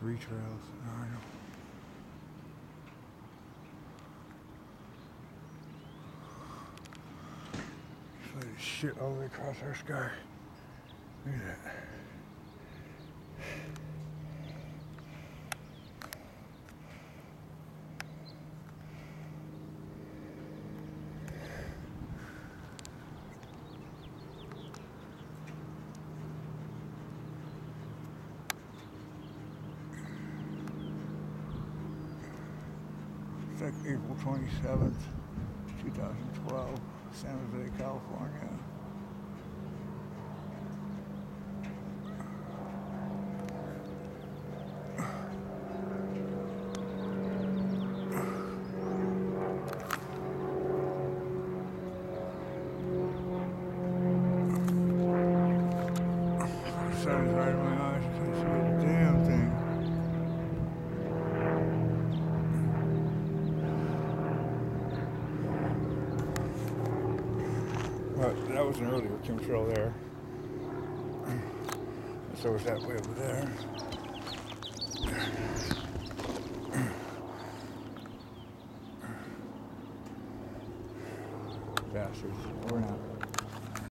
three trails. I know. It's like shit all the way across our sky. Look at that. Like April 27th, 2012, San Jose, California. Sun's right That was an earlier chemtrail there. So was that way over there. Bastards. We're not.